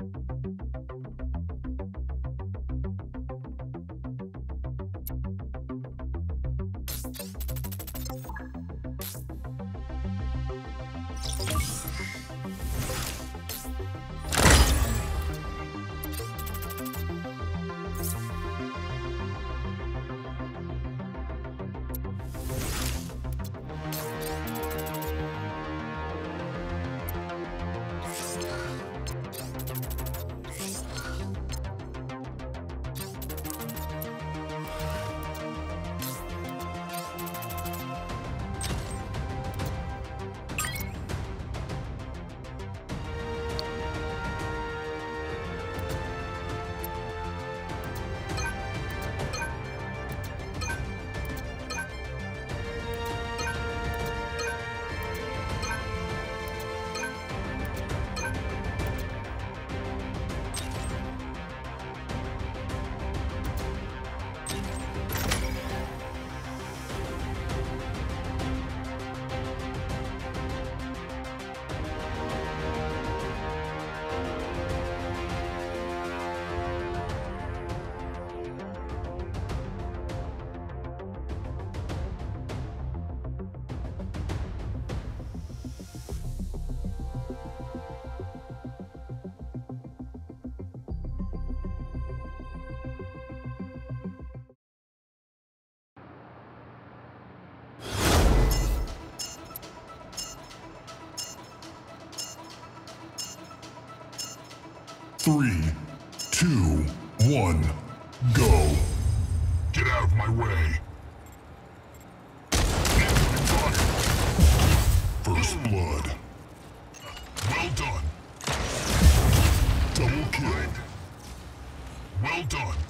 you Three, two, one, go. Get out of my way. First blood. Well done. Double kill. Well done.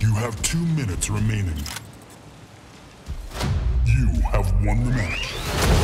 You have two minutes remaining. You have won the match.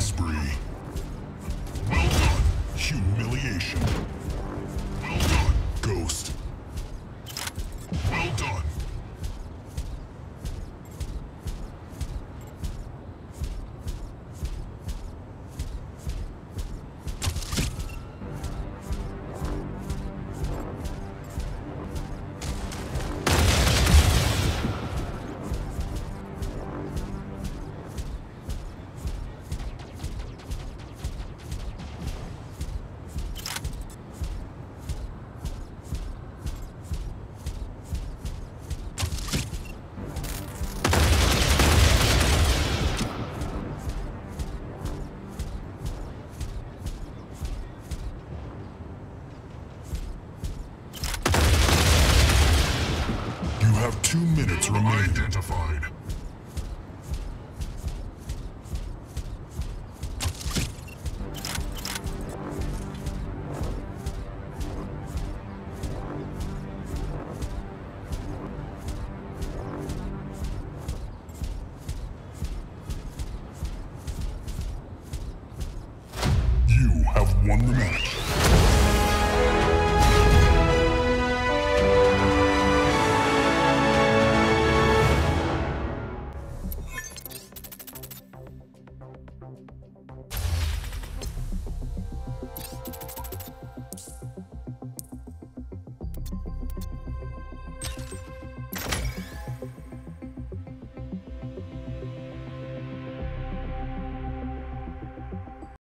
Spree. Well done. Humiliation. Have two minutes remaining. Identified.